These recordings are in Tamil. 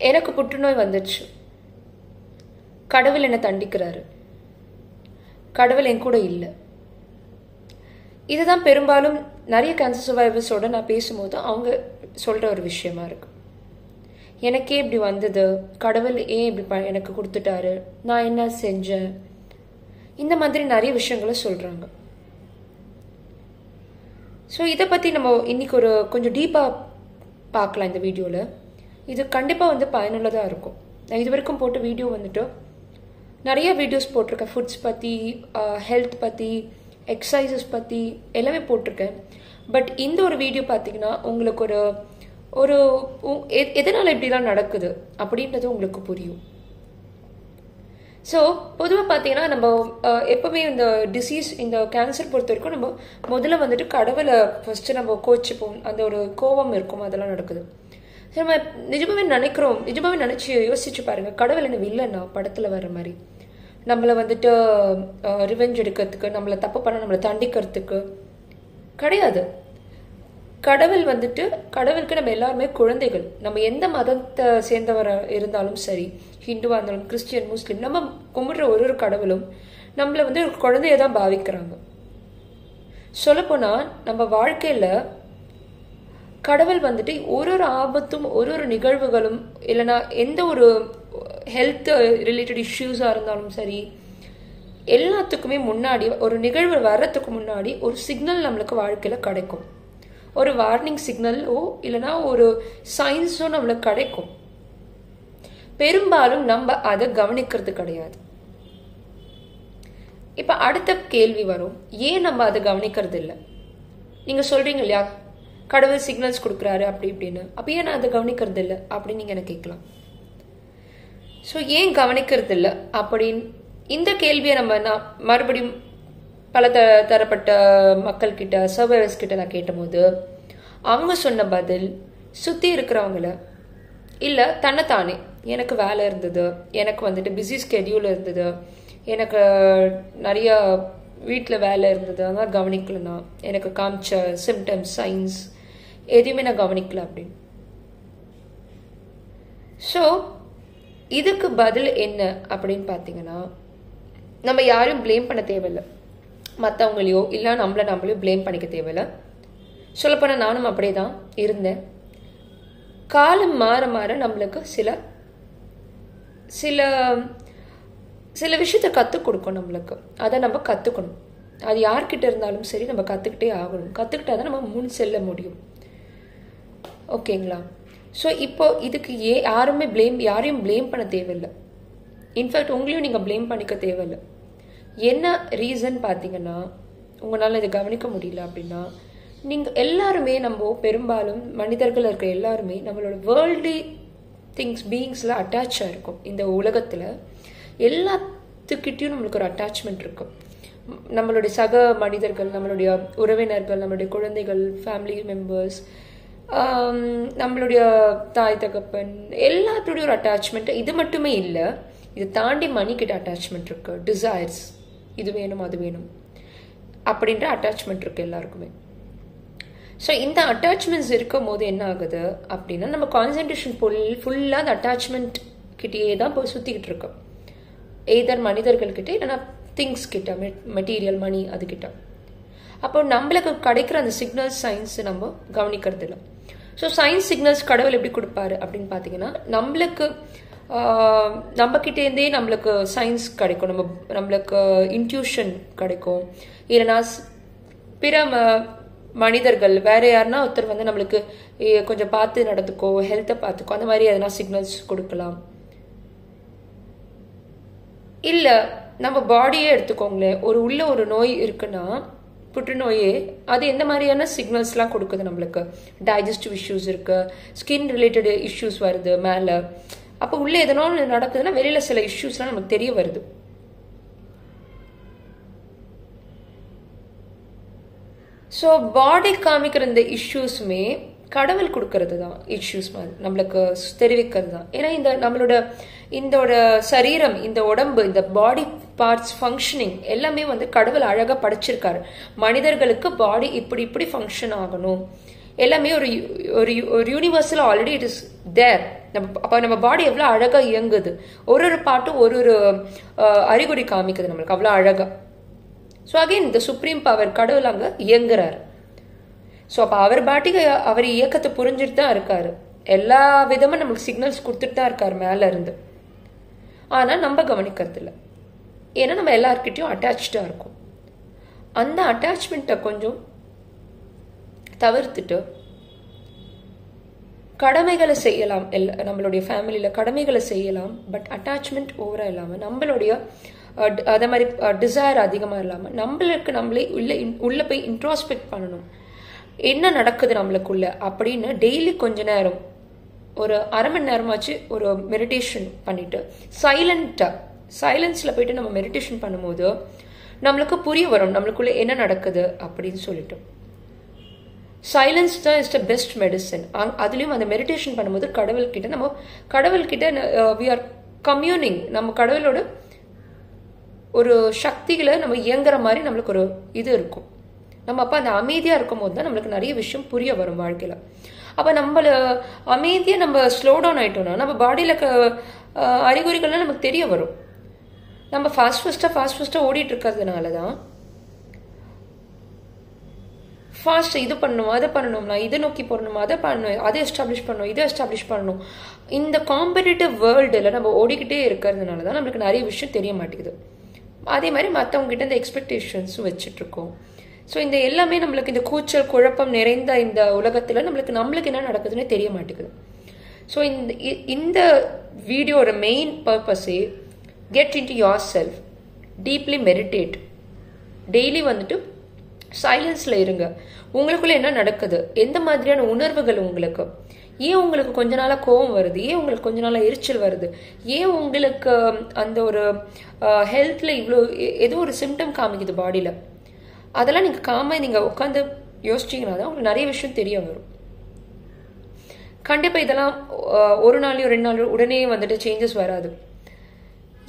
எனக்கு புற்றுநோய் வந்துச்சு கடவுள் என்னை தண்டிக்கிறாரு. கடவுள் என் கூட இல்லை. இதுதான் பெரும்பாலும் நிறைய கேன்சர் சர்வைவர்ஸோட நான் பேசும்போது அவங்க சொல்கிற ஒரு விஷயமா இருக்கு. எனக்கே இப்படி வந்தது. கடவுள் ஏன் இப்படி ப- எனக்கு கொடுத்துட்டாரு? நான் என்ன செஞ்சேன்? இந்த மாதிரி நிறைய விஷயங்களை சொல்கிறாங்க ஸோ இதை பற்றி நம்ம இன்னைக்கு ஒரு கொஞ்சம் டீப்பாக பார்க்கலாம் இந்த வீடியோவில் இது கண்டிப்பாக வந்து பயனுள்ளதாக இருக்கும். நான் இது வரைக்கும் போட்ட வீடியோ வந்துட்டு நிறைய வீடியோஸ் போட்டிருக்கேன். ஃபுட்ஸ் பற்றி ஹெல்த் பற்றி எக்ஸசைசஸ் பற்றி எல்லாமே போட்டிருக்கேன். பட் இந்த ஒரு வீடியோ பார்த்தீங்கன்னா உங்களுக்கு ஒரு ஒரு உ- இப்படிலாம் நடக்குது அப்படின்றது உங்களுக்கு புரியும். ஸோ பொதுவாக பார்த்தீங்கன்னா நம்ம எப்போவுமே எப்பவுமே இந்த டிசீஸ் இந்த கேன்சர் பொறுத்த வரைக்கும் நம்ம முதல்ல வந்துட்டு கடவுளை ஃபஸ்ட்டு நம்ம கோச்சிப்போம். அந்த ஒரு கோபம் இருக்கும் அதெல்லாம் நடக்குது. நம்ம நிஜமாவே நினைக்கிறோம். நிஜமாவே நினைச்சு யோசிச்சு பாருங்க. கடவுள் என்ன இல்லைன்னா படத்துல வர்ற மாதிரி. நம்மளை வந்துட்டு ரிவெஞ்ச் எடுக்கிறதுக்கு நம்மளை தப்பு பண்ண நம்மளை தண்டிக்கிறதுக்கு கிடையாது. கடவுள் வந்துட்டு கடவுளுக்கு நம்ம எல்லாருமே குழந்தைகள். நம்ம எந்த மதத்தை சேர்ந்தவராக இருந்தாலும் சரி ஹிந்துவாக இருந்தாலும் கிறிஸ்டியன் முஸ்லீம் நம்ம கும்பிடுற ஒரு ஒரு கடவுளும் நம்மளை வந்து ஒரு குழந்தைய தான் பாவிக்கிறாங்க. சொல்லப்போனால் நம்ம வாழ்க்கையில் கடவுள் வந்துட்டு ஒரு ஒரு ஆபத்தும் ஒரு ஒரு நிகழ்வுகளும் இல்லைன்னா எந்த ஒரு ஹெல்த் ரிலேட்டட் இஷ்யூஸாக இருந்தாலும் சரி எல்லாத்துக்குமே முன்னாடி ஒரு நிகழ்வு வர்றதுக்கு முன்னாடி ஒரு சிக்னல் நம்மளுக்கு வாழ்க்கையில் கிடைக்கும். ஒரு வார்னிங் சிக்னலோ இல்லைன்னா ஒரு சயின்ஸோ நம்மளுக்கு கிடைக்கும். பெரும்பாலும் நம்ம அதை கவனிக்கிறது கிடையாது. இப்போ அடுத்த கேள்வி வரும். ஏன் நம்ம அதை கவனிக்கிறது இல்லை? நீங்கள் சொல்கிறீங்க இல்லையா? கடவுள் சிக்னல்ஸ் கொடுக்குறாரு அப்படி இப்படின்னு. அப்போ ஏன் நான் அதை கவனிக்கிறது இல்லை அப்படின்னு நீங்கள் எனக்கு கேட்கலாம். ஸோ ஏன் கவனிக்கிறது இல்லை அப்படின்னு இந்த கேள்வியை நம்ம நான் மறுபடியும் பல த தரப்பட்ட மக்கள் கிட்ட சர்வைவர்ஸ் கிட்ட நான் கேட்டபோது அவங்க சொன்ன பதில் சுத்தி இருக்கிறவங்கள இல்லை தன்னைத்தானே எனக்கு வேலை இருந்தது எனக்கு வந்துட்டு பிஸி ஸ்கெடியூல் இருந்தது எனக்கு நிறைய வீட்டில் வேலை இருந்தது அதான் கவனிக்கலனா எனக்கு காமிச்ச சிம்டம்ஸ் சைன்ஸ் எதையுமே நான் கவனிக்கல அப்படின்னு ஸோ இதுக்கு பதில் என்ன அப்படின்னு பார்த்தீங்கன்னா நம்ம யாரையும் ப்ளேம் பண்ண தேவையில்லை. மற்றவங்களையோ இல்லை நம்மளை நம்மளையோ ப்ளேம் பண்ணிக்க தேவையில்லை. சொல்லப்போனால் நானும் அப்படியே தான் இருந்தேன். காலம் மாற மாற நம்மளுக்கு சில சில சில விஷயத்த கற்றுக் கொடுக்கும் நம்மளுக்கு. அதை நம்ம கற்றுக்கணும் அது யார்கிட்ட இருந்தாலும் சரி நம்ம கற்றுக்கிட்டே ஆகணும். கற்றுக்கிட்டா தான் நம்ம முன் செல்ல முடியும். ஓகேங்களா? ஸோ இப்போ இதுக்கு ஏ யாருமே ப்ளேம் யாரையும் ப்ளேம் பண்ண தேவையில்லை. இன்ஃபேக்ட் உங்களையும் நீங்கள் ப்ளேம் பண்ணிக்க தேவையில்லை. என்ன ரீசன் பார்த்தீங்கன்னா உங்களால் இதை கவனிக்க முடியல அப்படின்னா நீங்கள் எல்லாருமே நம்ம பெரும்பாலும் மனிதர்கள் இருக்கிற எல்லாருமே நம்மளோட வேர்ல்டு திங்ஸ் பீயிங்ஸில் அட்டாச் இருக்கும். இந்த உலகத்தில் எல்லாத்துக்கிட்டையும் நம்மளுக்கு ஒரு அட்டாச்மெண்ட் இருக்கும். நம்மளுடைய சக மனிதர்கள் நம்மளுடைய உறவினர்கள் நம்மளுடைய குழந்தைகள் ஃபேமிலி மெம்பர்ஸ் நம்மளுடைய தாய் தகப்பன் எல்லாத்துடைய ஒரு அட்டாச்மெண்ட் இது மட்டுமே இல்லை இது தாண்டி மணிக்கிட்ட அட்டாச்மெண்ட் இருக்கு. டிசைர்ஸ் இது வேணும் அது வேணும். அப்படின்ற அட்டாச்மெண்ட் இருக்கு எல்லாருக்குமே. ஸோ இந்த அட்டாச்மெண்ட்ஸ் இருக்கும் போது என்ன ஆகுது அப்படின்னா நம்ம கான்சென்ட்ரேஷன் ஃபுல் ஃபுல்லாக அந்த அட்டாச்மெண்ட் கிட்டேயே தான் போய் சுற்றிக்கிட்டு இருக்கோம். எய்தர் மனிதர்கள் இல்லைன்னா திங்ஸ் கிட்ட மெட்டீரியல் மணி அதுகிட்ட. அப்போ நம்மளுக்கு கிடைக்கிற அந்த சிக்னல் சயின்ஸ் நம்ம கவனிக்கிறது இல்லை ஸோ சயின்ஸ் சிக்னல்ஸ் கடவுள் எப்படி கொடுப்பாரு அப்படின்னு பார்த்தீங்கன்னா நம்மளுக்கு நம்ம கிட்டேருந்தே நம்மளுக்கு சயின்ஸ் கிடைக்கும். நம்ம நம்மளுக்கு இன்ட்யூஷன் கிடைக்கும். இல்லைன்னா ஸ்- பிற ம- மனிதர்கள் வேற யாருன்னா ஒருத்தர் வந்து நம்மளுக்கு கொஞ்சம் பார்த்து நடந்துக்கோ ஹெல்த்தை பார்த்துக்கோ அந்த மாதிரி எதனா சிக்னல்ஸ் கொடுக்கலாம். இல்லை நம்ம பாடியே எடுத்துக்கோங்களேன். ஒரு உள்ள ஒரு நோய் இருக்குன்னா புற்றுநோயே அது எந்த மாதிரியான சிக்னல்ஸ்லாம் கொடுக்குது நம்மளுக்கு? டைஜஸ்டிவ் இஷ்யூஸ் இருக்கு ஸ்கின் ரிலேட்டட் இஷ்யூஸ் வருது மேல. அப்போ உள்ள எதனோ நடக்குதுன்னா வெளியில சில இஷ்யூஸ்லாம் நமக்கு தெரிய வருது. ஸோ பாடி காமிக்கிற இந்த இஷ்யூஸுமே கடவுள் கொடுக்கறது தான் இஷ்யூஸ் மாதிரி நம்மளுக்கு தெரிவிக்கிறது தான் ஏன்னா இந்த நம்மளோட இந்தோட சரீரம் இந்த உடம்பு இந்த பாடி பார்ட்ஸ் ஃபங்க்ஷனிங் எல்லாமே வந்து கடவுள் அழகாக படைச்சிருக்காரு. மனிதர்களுக்கு பாடி இப்படி இப்படி ஃபங்க்ஷன் ஆகணும். எல்லாமே ஒரு ஒரு ஒரு யூனிவர்ஸில் ஆல்ரெடி இட் இஸ் தேர் நம்ம அப்போ நம்ம பாடி எவ்வளோ அழகாக இயங்குது. ஒரு ஒரு பாட்டும் ஒரு ஒரு அறிகுறி காமிக்குது நம்மளுக்கு அவ்வளோ அழகாக ஸோ அகைன் இந்த சுப்ரீம் பவர் கடவுள் அங்கே இயங்குறாரு. ஸோ அப்போ அவர் பாட்டிக்கு அவர் இயக்கத்தை புரிஞ்சுட்டு தான் இருக்காரு. எல்லா விதமும் நம்மளுக்கு சிக்னல்ஸ் கொடுத்துட்டு தான் இருக்காரு மேலேருந்து ஆனால் நம்ம கவனிக்கிறது இல்லை ஏன்னா நம்ம எல்லாருக்கிட்டையும் அட்டாச்சாக இருக்கும். அந்த அட்டாச்மெண்ட்டை கொஞ்சம் தவிர்த்துட்டு கடமைகளை செய்யலாம். எல் நம்மளுடைய ஃபேமிலியில் கடமைகளை செய்யலாம். பட் அட்டாச்மெண்ட் ஓவராக இல்லாமல் நம்மளுடைய அதே மாதிரி டிசைர் அதிகமாக இல்லாமல் நம்மளுக்கு நம்மளே உள்ள உள்ளே போய் இன்ட்ராஸ்பெக்ட் பண்ணணும். என்ன நடக்குது நம்மளுக்குள்ள அப்படின்னு டெய்லி கொஞ்ச நேரம் ஒரு அரை மணி நேரமாச்சு ஒரு மெடிடேஷன் பண்ணிட்டு சைலண்ட்டாக சைலன்ஸில் போயிட்டு நம்ம மெடிடேஷன் பண்ணும்போது நம்மளுக்கு புரிய வரும் நம்மளுக்குள்ள என்ன நடக்குது அப்படின்னு சொல்லிட்டு. சைலன்ஸ் தான் இஸ் த பெஸ்ட் மெடிசன் அதுலேயும் அந்த மெடிடேஷன் பண்ணும்போது கடவுள்கிட்ட நம்ம கடவுள்கிட்ட வி ஆர் கம்யூனிங் நம்ம கடவுளோட ஒரு சக்திகளை நம்ம இயங்குற மாதிரி நம்மளுக்கு ஒரு இது இருக்கும். நம்ம அப்போ அந்த அமைதியாக இருக்கும் போது தான் நம்மளுக்கு நிறைய விஷயம் புரிய வரும் வாழ்க்கையில். அப்போ நம்மள அமைதியாக நம்ம ஸ்லோ டவுன் ஆகிட்டோம்னா நம்ம பாடியில் க அறிகுறிகள்லாம் நமக்கு தெரிய வரும். நம்ம ஃபாஸ்ட் ஃபாஸ்ட்டாக ஃபாஸ்ட் ஃபாஸ்ட்டாக ஓடிட்டு இருக்கிறதுனால தான் ஃபாஸ்ட் இது பண்ணணும் அதை பண்ணணும்னா இதை நோக்கி போடணும் அதை பண்ணணும் அதை எஸ்டாப்ளிஷ் பண்ணணும் இதை எஸ்டாப்ளிஷ் பண்ணணும். இந்த காம்படிட்டிவ் வேர்ல்டில் நம்ம ஓடிக்கிட்டே இருக்கிறதுனால தான் நம்மளுக்கு நிறைய விஷயம் தெரிய மாட்டேங்குது. அதே மாதிரி மற்றவங்ககிட்ட இந்த எக்ஸ்பெக்டேஷன்ஸும் வச்சுட்ருக்கோம் ஸோ இந்த எல்லாமே நம்மளுக்கு இந்த கூச்சல் குழப்பம் நிறைந்த இந்த உலகத்தில் நம்மளுக்கு நம்மளுக்கு என்ன நடக்குதுன்னு தெரிய மாட்டேங்குது. ஸோ இந்த இந்த வீடியோட main பர்பஸே get into yourself deeply meditate daily வந்துட்டு சைலன்ஸில் இருங்க. உங்களுக்குள்ளே என்ன நடக்குது? எந்த மாதிரியான உணர்வுகள் உங்களுக்கு? ஏன் உங்களுக்கு கொஞ்ச நாளாக கோவம் வருது? ஏன் உங்களுக்கு கொஞ்ச நாளாக எரிச்சல் வருது? ஏன் உங்களுக்கு அந்த ஒரு ஹெல்த்தில் இவ்வளோ ஏதோ ஒரு சிம்டம் காமிக்குது பாடியில் அதெல்லாம் நீங்கள் காம நீங்கள் உட்காந்து யோசிச்சிங்கன்னா தான் உங்களுக்கு நிறைய விஷயம் தெரிய வரும். கண்டிப்பாக இதெல்லாம் ஒரு நாளையோ ரெண்டு நாளோ உடனே வந்துட்டு சேஞ்சஸ் வராது.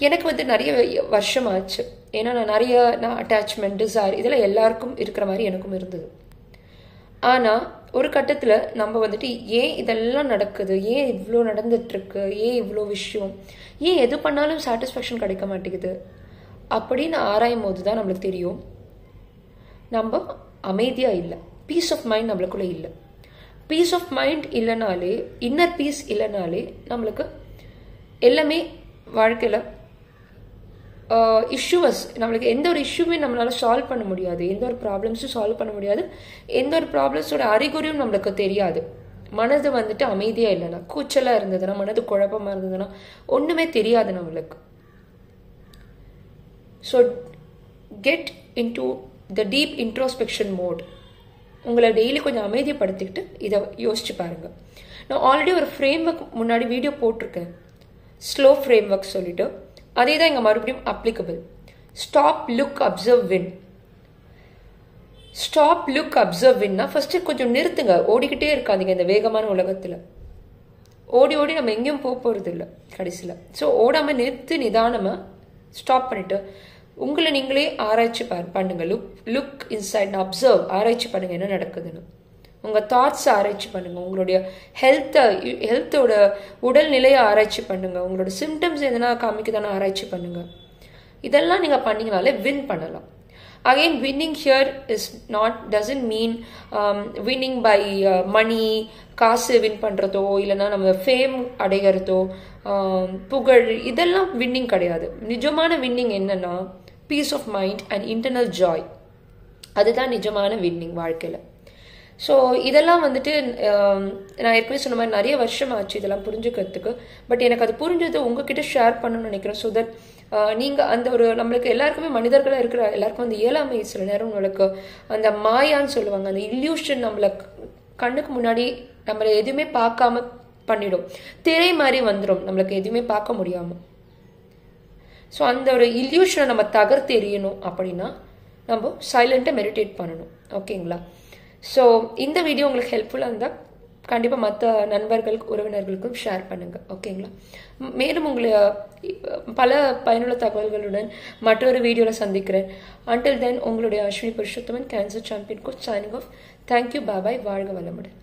எனக்கு வந்து நிறைய வருஷம் ஆச்சு ஏன்னா நான் நிறைய நான் அட்டாச்மெண்ட் டிசைர் இதெல்லாம் எல்லாருக்கும் இருக்கிற மாதிரி எனக்கும் இருந்தது. ஆனால் ஒரு கட்டத்தில் நம்ம வந்துட்டு ஏன் இதெல்லாம் நடக்குது? ஏன் இவ்வளோ நடந்துட்டுருக்கு? ஏன் இவ்வளோ விஷயம்? ஏன் எது பண்ணாலும் சாட்டிஸ்ஃபேக்ஷன் கிடைக்க மாட்டேங்குது? அப்படின்னு ஆராயும் போது தான் நம்மளுக்கு தெரியும். நம்ம அமைதியாக இல்லை. பீஸ் ஆஃப் மைண்ட் நம்மளுக்குள்ளே இல்லை. பீஸ் ஆஃப் மைண்ட் இல்லைனாலே இன்னர் பீஸ் இல்லைனாலே நம்மளுக்கு எல்லாமே வாழ்க்கையில் Uh, இஷ்யூவஸ் நம்மளுக்கு எந்த ஒரு இஷ்யூமே நம்மளால சால்வ் பண்ண முடியாது. எந்த ஒரு ப்ராப்ளம்ஸும் சால்வ் பண்ண முடியாது. எந்த ஒரு ப்ராப்ளம்ஸோட அறிகுறியும் நம்மளுக்கு தெரியாது. மனது வந்துட்டு அமைதியாக இல்லைன்னா கூச்சலாக இருந்ததுன்னா மனது குழப்பமாக இருந்ததுன்னா ஒன்றுமே தெரியாது நம்மளுக்கு. So get into the deep introspection mode உங்களை டெய்லி கொஞ்சம் அமைதிப்படுத்திக்கிட்டு இதை யோசிச்சு பாருங்கள் நான் ஆல்ரெடி ஒரு ஃப்ரேம் ஒர்க் முன்னாடி வீடியோ போட்டிருக்கேன். ஸ்லோ ஃப்ரேம் ஒர்க் சொல்லிட்டு. அதே தான் இங்கே மறுபடியும் applicable stop look observe win stop look observe வின்னா first கொஞ்சம் நிறுத்துங்க. ஓடிக்கிட்டே இருக்காதீங்க இந்த வேகமான உலகத்தில். ஓடி ஓடி நம்ம எங்கேயும் போக போகிறது இல்லை கடைசியில். ஸோ ஓடாமல் நிறுத்து நிதானமாக ஸ்டாப் பண்ணிவிட்டு உங்களை நீங்களே ஆராய்ச்சி பண்ணுங்கள் லுக் லுக் இன்சைட் அப்சர்வ் ஆராய்ச்சி பண்ணுங்கள் என்ன நடக்குதுன்னு. உங்கள் தாட்ஸை ஆராய்ச்சி பண்ணுங்க. உங்களுடைய ஹெல்த்தை ஹெல்த்தோட உடல்நிலையை ஆராய்ச்சி பண்ணுங்கள் உங்களோட சிம்டம்ஸ் எதனா காமிக்குதானே ஆராய்ச்சி பண்ணுங்கள் இதெல்லாம் நீங்கள் பண்ணிங்கனாலே வின் பண்ணலாம். Again winning here is not doesn't mean winning by money காசு வின் பண்ணுறதோ இல்லைன்னா நம்ம ஃபேம் அடைகிறதோ um, புகழ் இதெல்லாம் வின்னிங் கிடையாது. நிஜமான வின்னிங் என்னன்னா peace of mind and internal joy அதுதான் நிஜமான வின்னிங் வாழ்க்கையில். ஸோ இதெல்லாம் வந்துட்டு um, நான் ஏற்கனவே சொன்ன மாதிரி நிறைய வருஷம் ஆச்சு இதெல்லாம் புரிஞ்சுக்கிறதுக்கு. பட் எனக்கு அது புரிஞ்சது உங்ககிட்ட ஷேர் பண்ணணும்னு நினைக்கிறேன். ஸோ தட் நீங்கள் அந்த ஒரு நம்மளுக்கு எல்லாருக்குமே மனிதர்களாக இருக்கிற எல்லாருக்கும் அந்த இயலாமை சில நேரம் உங்களுக்கு அந்த மாயான்னு சொல்லுவாங்க. அந்த இல்யூஷன் நம்மளை கண்ணுக்கு முன்னாடி நம்மளை எதுவுமே பார்க்காம பண்ணிடும். திரை மாதிரி வந்துடும் நம்மளுக்கு எதுவுமே பார்க்க முடியாமல் ஸோ அந்த ஒரு இல்யூஷனை நம்ம தகர்த்து எறியணும் அப்படின்னா நம்ம சைலண்ட்டாக மெடிடேட் பண்ணணும். ஓகேங்களா ஸோ இந்த வீடியோ உங்களுக்கு ஹெல்ப்ஃபுல்லாக இருந்தால் கண்டிப்பாக மற்ற நண்பர்களுக்கு உறவினர்களுக்கும் ஷேர் பண்ணுங்கள் ஓகேங்களா மேலும் உங்களை பல பயனுள்ள தகவல்களுடன் மற்றொரு வீடியோவில் சந்திக்கிறேன். அண்டில் தென் உங்களுடைய Ashwini Purushothaman cancer champion coach signing off thank you bye bye வாழ்க வளமுடன்.